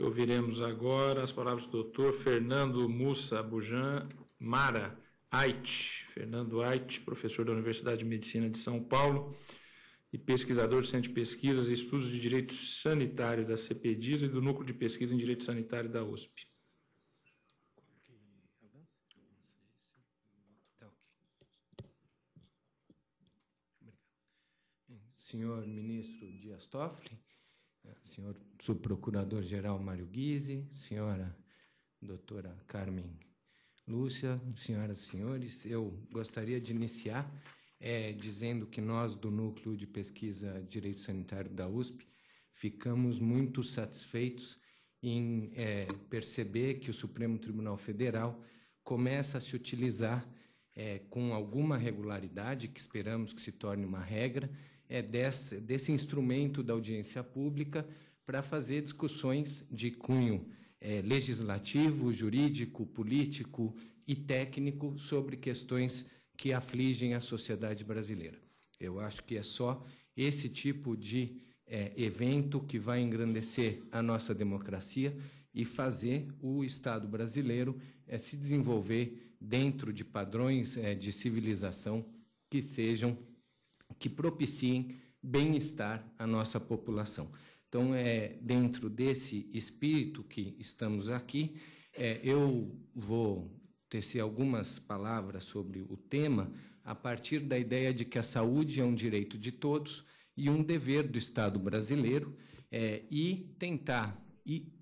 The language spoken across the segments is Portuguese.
Ouviremos agora as palavras do doutor Fernando Mussa Bujan Mara Ait. Fernando Ait, professor da Universidade de Medicina de São Paulo e pesquisador do Centro de Pesquisas e Estudos de Direito Sanitário da CPDIS e do Núcleo de Pesquisa em Direito Sanitário da USP. Senhor ministro Dias Toffoli, senhor subprocurador-geral Mário Guise, senhora doutora Carmen Lúcia, senhoras e senhores, eu gostaria de iniciar é, dizendo que nós, do Núcleo de Pesquisa Direito Sanitário da USP, ficamos muito satisfeitos em é, perceber que o Supremo Tribunal Federal começa a se utilizar é, com alguma regularidade, que esperamos que se torne uma regra, é, desse, desse instrumento da audiência pública para fazer discussões de cunho é, legislativo, jurídico, político e técnico sobre questões que afligem a sociedade brasileira. Eu acho que é só esse tipo de é, evento que vai engrandecer a nossa democracia e fazer o Estado brasileiro é, se desenvolver dentro de padrões é, de civilização que sejam, que propiciem bem-estar à nossa população. Então, é dentro desse espírito que estamos aqui, é, eu vou tecer algumas palavras sobre o tema a partir da ideia de que a saúde é um direito de todos e um dever do Estado brasileiro é, e tentar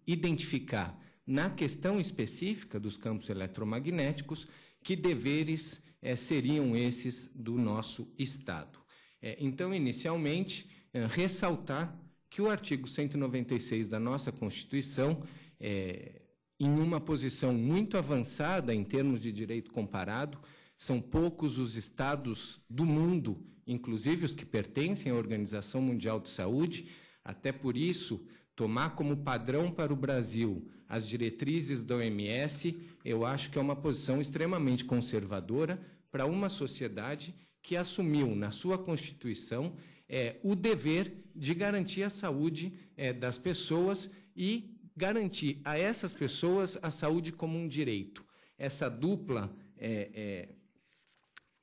identificar na questão específica dos campos eletromagnéticos que deveres é, seriam esses do nosso Estado. É, então, inicialmente, é, ressaltar que o artigo 196 da nossa Constituição é, em uma posição muito avançada em termos de direito comparado. São poucos os estados do mundo, inclusive os que pertencem à Organização Mundial de Saúde, até por isso, tomar como padrão para o Brasil as diretrizes da OMS, eu acho que é uma posição extremamente conservadora para uma sociedade que assumiu na sua Constituição é, o dever de garantir a saúde é, das pessoas e garantir a essas pessoas a saúde como um direito. Essa dupla, é, é,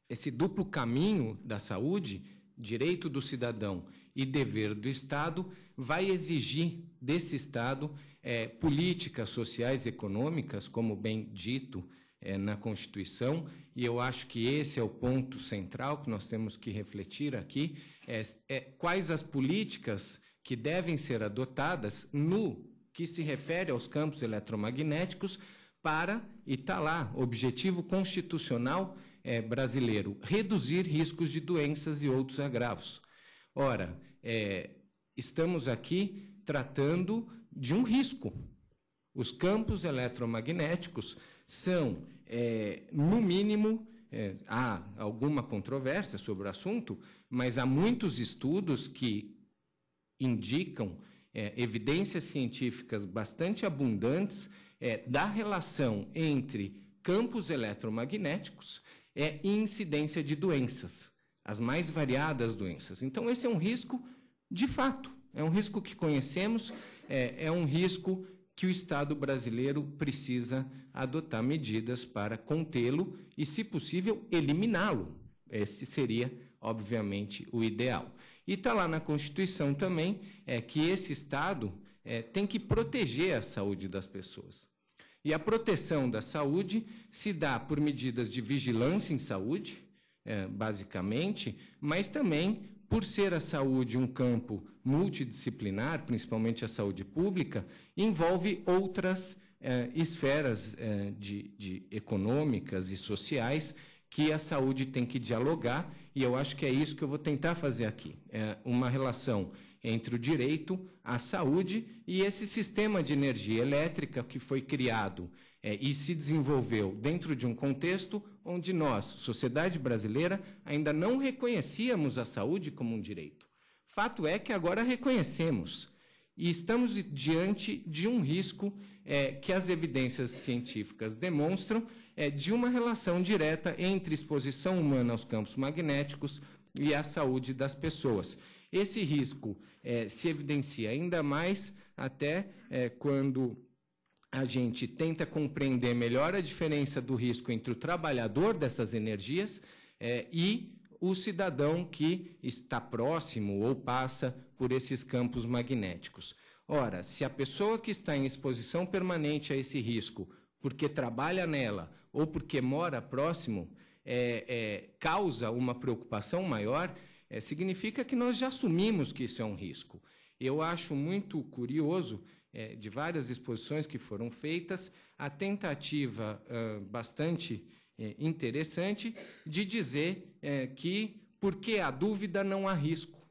esse duplo caminho da saúde, direito do cidadão e dever do Estado, vai exigir desse Estado é, políticas sociais e econômicas, como bem dito é, na Constituição, e eu acho que esse é o ponto central que nós temos que refletir aqui, é, é quais as políticas que devem ser adotadas no que se refere aos campos eletromagnéticos para, e está lá, objetivo constitucional é, brasileiro, reduzir riscos de doenças e outros agravos. Ora, é, estamos aqui tratando de um risco. Os campos eletromagnéticos são, é, no mínimo, é, há alguma controvérsia sobre o assunto, mas há muitos estudos que indicam é, evidências científicas bastante abundantes é, da relação entre campos eletromagnéticos é, e incidência de doenças, as mais variadas doenças. Então, esse é um risco de fato, é um risco que conhecemos, é, é um risco que o Estado brasileiro precisa adotar medidas para contê-lo e, se possível, eliminá-lo. Esse seria, obviamente, o ideal. E está lá na Constituição também é, que esse Estado é, tem que proteger a saúde das pessoas. E a proteção da saúde se dá por medidas de vigilância em saúde, é, basicamente, mas também por ser a saúde um campo multidisciplinar, principalmente a saúde pública, envolve outras é, esferas é, de, de econômicas e sociais que a saúde tem que dialogar, e eu acho que é isso que eu vou tentar fazer aqui. É uma relação entre o direito à saúde e esse sistema de energia elétrica que foi criado é, e se desenvolveu dentro de um contexto onde nós, sociedade brasileira, ainda não reconhecíamos a saúde como um direito. Fato é que agora reconhecemos. E estamos diante de um risco é, que as evidências científicas demonstram é, de uma relação direta entre exposição humana aos campos magnéticos e a saúde das pessoas. Esse risco é, se evidencia ainda mais até é, quando a gente tenta compreender melhor a diferença do risco entre o trabalhador dessas energias é, e o cidadão que está próximo ou passa por esses campos magnéticos. Ora, se a pessoa que está em exposição permanente a esse risco, porque trabalha nela ou porque mora próximo, é, é, causa uma preocupação maior, é, significa que nós já assumimos que isso é um risco. Eu acho muito curioso, é, de várias exposições que foram feitas, a tentativa bastante é, interessante de dizer é, que, porque há dúvida, não há risco.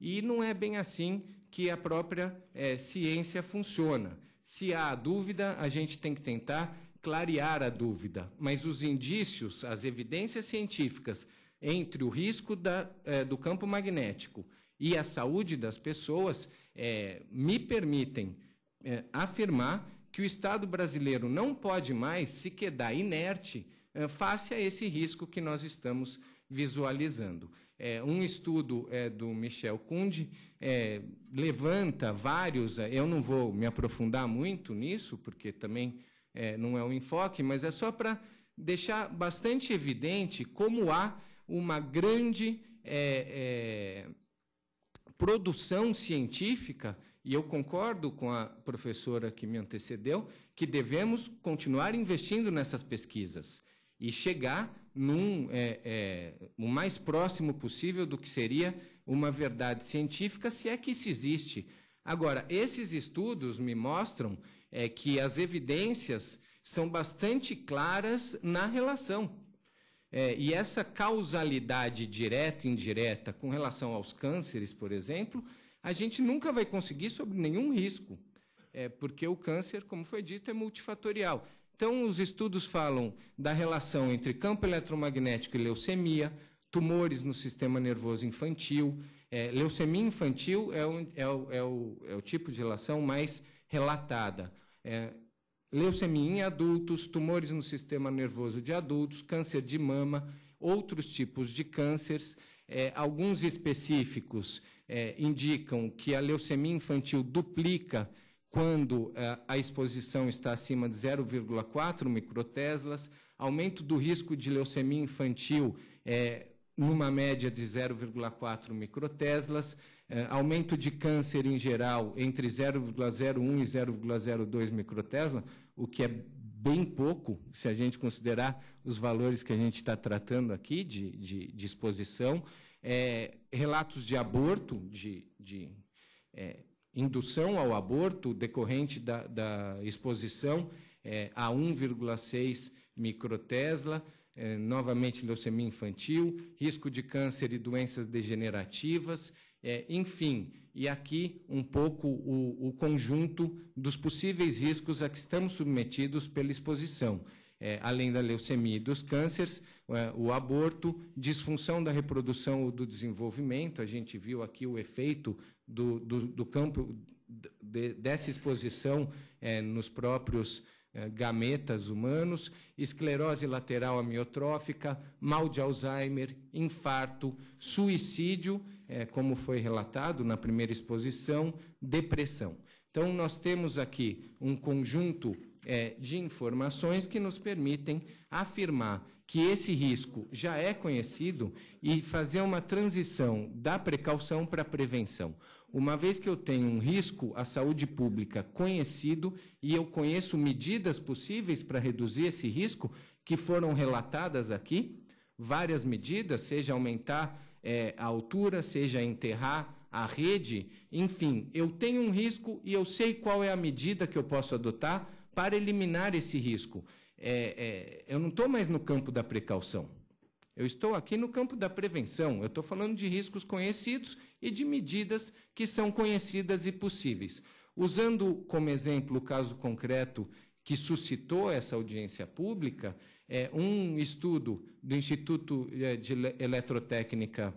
E não é bem assim que a própria é, ciência funciona. Se há dúvida, a gente tem que tentar clarear a dúvida, mas os indícios, as evidências científicas entre o risco da, é, do campo magnético e a saúde das pessoas é, me permitem é, afirmar que o Estado brasileiro não pode mais se quedar inerte é, face a esse risco que nós estamos visualizando. É, um estudo é, do Michel Kundi é, levanta vários, é, eu não vou me aprofundar muito nisso, porque também é, não é um enfoque, mas é só para deixar bastante evidente como há uma grande é, produção científica, e eu concordo com a professora que me antecedeu, que devemos continuar investindo nessas pesquisas e chegar num, é, é, o mais próximo possível do que seria uma verdade científica, se é que isso existe. Agora, esses estudos me mostram é, que as evidências são bastante claras na relação. É, e essa causalidade direta e indireta com relação aos cânceres, por exemplo, a gente nunca vai conseguir sob nenhum risco, é, porque o câncer, como foi dito, é multifatorial. Então, os estudos falam da relação entre campo eletromagnético e leucemia, tumores no sistema nervoso infantil. É, leucemia infantil é, um, é, o, é, o, é, o, tipo de relação mais relatada. É, leucemia em adultos, tumores no sistema nervoso de adultos, câncer de mama, outros tipos de cânceres. É, alguns específicos é, indicam que a leucemia infantil duplica quando eh, a exposição está acima de 0,4 microteslas, aumento do risco de leucemia infantil é, numa média de 0,4 microteslas, é, aumento de câncer em geral entre 0,01 e 0,02 microtesla, o que é bem pouco, se a gente considerar os valores que a gente está tratando aqui de, de, de exposição. É, relatos de aborto, de, de é, indução ao aborto decorrente da, da exposição é, a 1,6 microtesla, é, novamente leucemia infantil, risco de câncer e doenças degenerativas, é, enfim, e aqui um pouco o, o, conjunto dos possíveis riscos a que estamos submetidos pela exposição. É, além da leucemia e dos cânceres, é, o aborto, disfunção da reprodução ou do desenvolvimento, a gente viu aqui o efeito do, do, do campo de, dessa exposição é, nos próprios gametas humanos, esclerose lateral amiotrófica, mal de Alzheimer, infarto, suicídio, é, como foi relatado na primeira exposição, depressão. Então, nós temos aqui um conjunto é, de informações que nos permitem afirmar que esse risco já é conhecido e fazer uma transição da precaução para a prevenção. Uma vez que eu tenho um risco à saúde pública conhecido e eu conheço medidas possíveis para reduzir esse risco, que foram relatadas aqui, várias medidas, seja aumentar é, a altura, seja enterrar a rede, enfim, eu tenho um risco e eu sei qual é a medida que eu posso adotar para eliminar esse risco. É, é, eu não estou mais no campo da precaução. Eu estou aqui no campo da prevenção. Eu estou falando de riscos conhecidos e de medidas que são conhecidas e possíveis. Usando como exemplo o caso concreto que suscitou essa audiência pública, é um estudo do Instituto é, de Eletrotécnica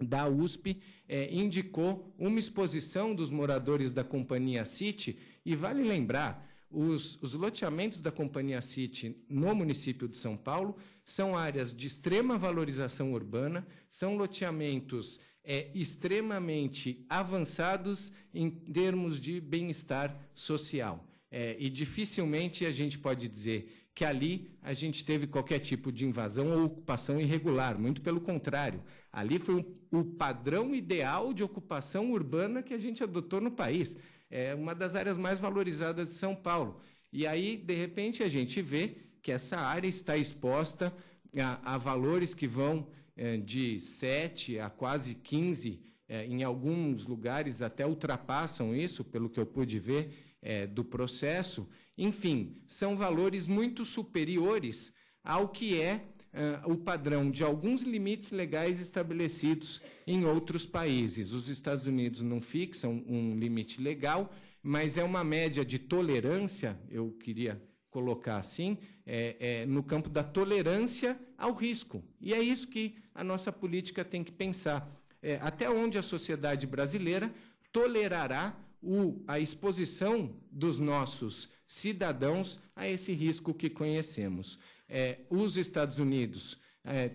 da USP é, indicou uma exposição dos moradores da companhia City, e vale lembrar, os, os loteamentos da Companhia City no município de São Paulo são áreas de extrema valorização urbana, são loteamentos é, extremamente avançados em termos de bem-estar social. É, e dificilmente a gente pode dizer que ali a gente teve qualquer tipo de invasão ou ocupação irregular, muito pelo contrário. Ali foi o padrão ideal de ocupação urbana que a gente adotou no país. É uma das áreas mais valorizadas de São Paulo. E aí, de repente, a gente vê que essa área está exposta a, a valores que vão é, de 7 a quase 15, é, em alguns lugares até ultrapassam isso, pelo que eu pude ver é, do processo. Enfim, são valores muito superiores ao que é uh, o padrão de alguns limites legais estabelecidos em outros países. Os Estados Unidos não fixam um limite legal, mas é uma média de tolerância, eu queria colocar assim, é, é, no campo da tolerância ao risco. E é isso que a nossa política tem que pensar. É, até onde a sociedade brasileira tolerará o, a exposição dos nossos cidadãos a esse risco que conhecemos. É, os Estados Unidos é,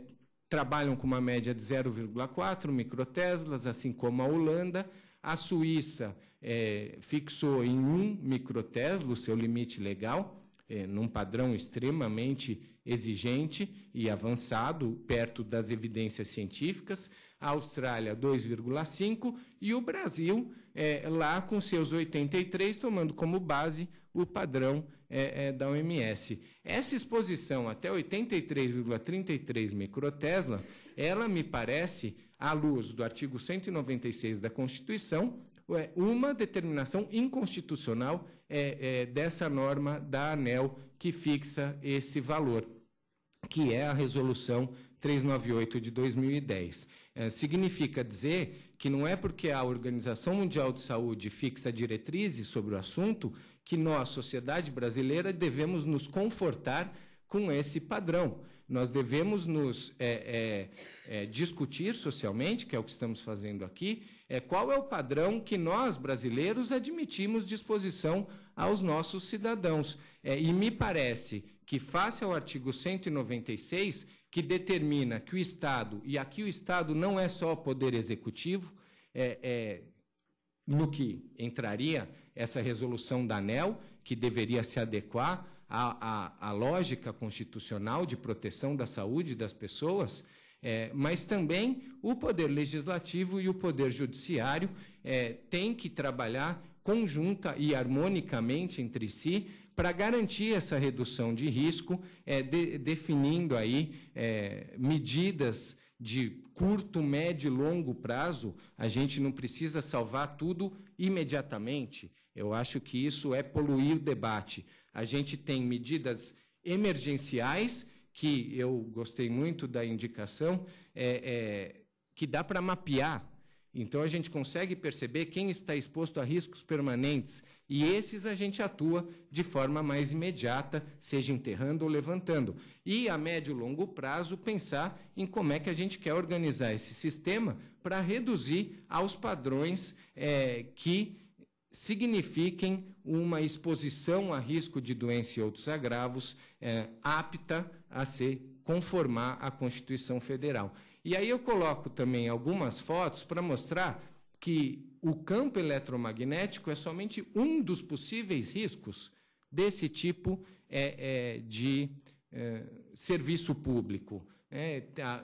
trabalham com uma média de 0,4 microteslas, assim como a Holanda. A Suíça é, fixou em 1 microtesla o seu limite legal, é, num padrão extremamente exigente e avançado, perto das evidências científicas. A Austrália, 2,5 e o Brasil, é, lá com seus 83, tomando como base o padrão é, é, da OMS. Essa exposição até 83,33 microtesla, ela me parece, à luz do artigo 196 da Constituição, é uma determinação inconstitucional é, é, dessa norma da ANEL que fixa esse valor, que é a resolução 398 de 2010. É, significa dizer que não é porque a Organização Mundial de Saúde fixa diretrizes sobre o assunto que nós, sociedade brasileira, devemos nos confortar com esse padrão. Nós devemos nos é, é, é, discutir socialmente, que é o que estamos fazendo aqui, é, qual é o padrão que nós, brasileiros, admitimos disposição aos nossos cidadãos. É, e me parece que, face ao artigo 196, que determina que o Estado, e aqui o Estado não é só o poder executivo, é, é no que entraria essa resolução da ANEL, que deveria se adequar à, à, à lógica constitucional de proteção da saúde das pessoas, é, mas também o Poder Legislativo e o Poder Judiciário é, têm que trabalhar conjunta e harmonicamente entre si para garantir essa redução de risco, é, de, definindo aí é, medidas de curto, médio e longo prazo, a gente não precisa salvar tudo imediatamente. Eu acho que isso é poluir o debate. A gente tem medidas emergenciais, que eu gostei muito da indicação, é, é que dá para mapear. Então a gente consegue perceber quem está exposto a riscos permanentes e esses a gente atua de forma mais imediata, seja enterrando ou levantando. E a médio e longo prazo, pensar em como é que a gente quer organizar esse sistema para reduzir aos padrões é, que signifiquem uma exposição a risco de doença e outros agravos é, apta a se conformar à Constituição Federal. E aí eu coloco também algumas fotos para mostrar que o campo eletromagnético é somente um dos possíveis riscos desse tipo é, é, de é, serviço público. É, tá,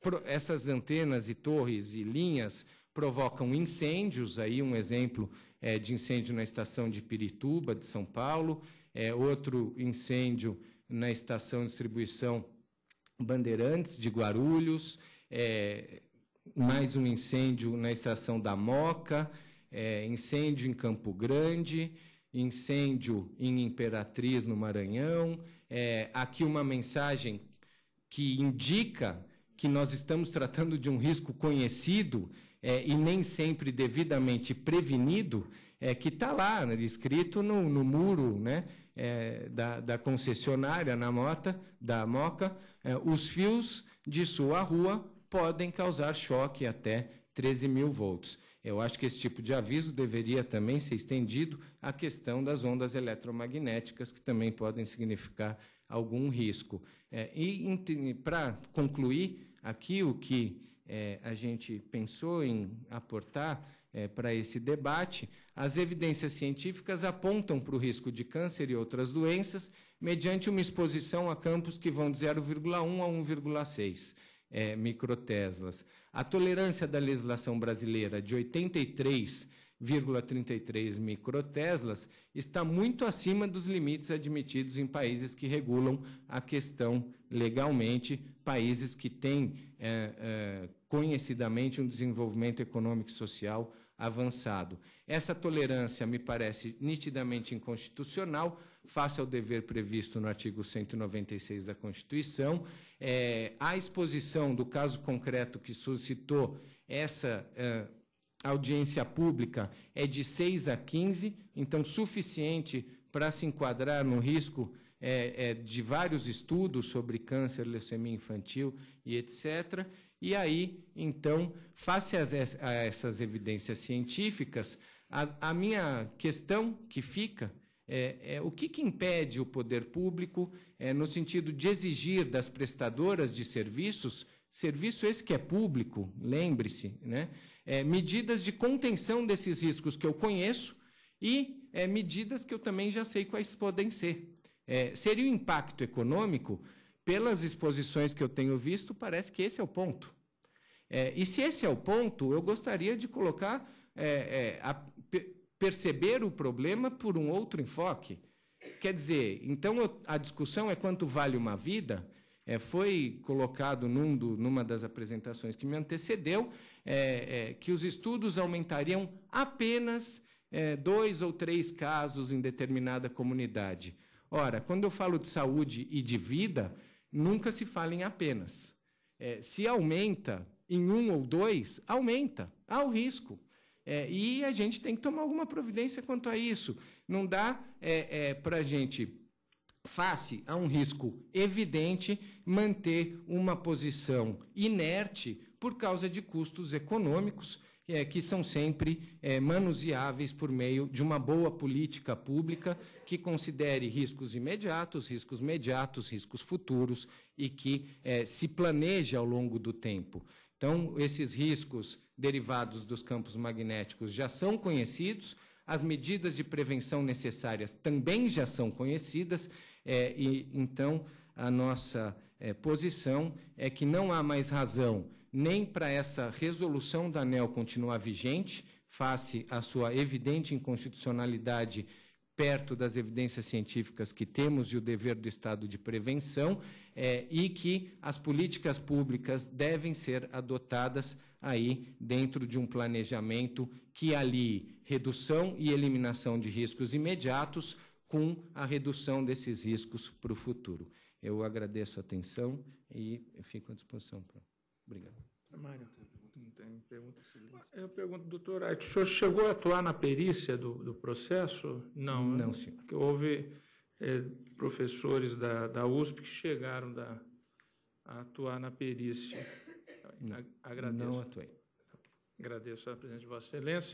pro, essas antenas e torres e linhas provocam incêndios, aí um exemplo é, de incêndio na estação de Pirituba, de São Paulo, é, outro incêndio na estação de distribuição Bandeirantes, de Guarulhos, é, mais um incêndio na estação da Moca, é, incêndio em Campo Grande, incêndio em Imperatriz, no Maranhão. É, aqui uma mensagem que indica que nós estamos tratando de um risco conhecido é, e nem sempre devidamente prevenido, é, que está lá, né, escrito no, no muro né, é, da, da, concessionária na Mota, da Moca, é, os fios de sua rua podem causar choque até 13 mil volts. Eu acho que esse tipo de aviso deveria também ser estendido à questão das ondas eletromagnéticas, que também podem significar algum risco. É, e para concluir, aqui o que é, a gente pensou em aportar é, para esse debate, as evidências científicas apontam para o risco de câncer e outras doenças mediante uma exposição a campos que vão de 0,1 a 1,6 é, microteslas. A tolerância da legislação brasileira de 83,33 microteslas está muito acima dos limites admitidos em países que regulam a questão legalmente, países que têm é, é, conhecidamente um desenvolvimento econômico e social avançado. Essa tolerância me parece nitidamente inconstitucional, face ao dever previsto no artigo 196 da Constituição. É, a exposição do caso concreto que suscitou essa é, audiência pública é de 6 a 15, então suficiente para se enquadrar no risco é, é, de vários estudos sobre câncer, leucemia infantil e etc. E aí, então, face a essas evidências científicas, a, a minha questão que fica é, é, o que, que, impede o poder público, é, no sentido de exigir das prestadoras de serviços, serviço esse que é público, lembre-se, né, é, medidas de contenção desses riscos que eu conheço e é, medidas que eu também já sei quais podem ser. É, seria o impacto econômico pelas exposições que eu tenho visto, parece que esse é o ponto. É, e se esse é o ponto, eu gostaria de colocar, é, é, a, perceber o problema por um outro enfoque. Quer dizer, então a discussão é quanto vale uma vida. É, foi colocado num do, numa das apresentações que me antecedeu é, que os estudos aumentariam apenas dois ou três casos em determinada comunidade. Ora, quando eu falo de saúde e de vida, nunca se fala em apenas. É, se aumenta em um ou dois, aumenta. Há o risco. É, e a gente tem que tomar alguma providência quanto a isso. Não dá é, é para a gente, face a um risco evidente, manter uma posição inerte por causa de custos econômicos é, que são sempre é, manuseáveis por meio de uma boa política pública que considere riscos imediatos, riscos mediatos, riscos futuros e que é, se planeje ao longo do tempo. Então, esses riscos derivados dos campos magnéticos já são conhecidos, as medidas de prevenção necessárias também já são conhecidas, é, e então a nossa é, posição é que não há mais razão nem para essa resolução da ANEL continuar vigente, face à sua evidente inconstitucionalidade perto das evidências científicas que temos e o dever do Estado de prevenção, é, e que as políticas públicas devem ser adotadas aí dentro de um planejamento que ali redução e eliminação de riscos imediatos com a redução desses riscos para o futuro. Eu agradeço a atenção e fico à disposição. Obrigado. Mário, não tem pergunta? Eu pergunto, doutor, o senhor chegou a atuar na perícia do, do processo? Não, né? não, senhor. Porque houve é, professores da, da USP que chegaram da, a atuar na perícia. Não, Agradeço. Não atuei. Agradeço a presença de Vossa Excelência.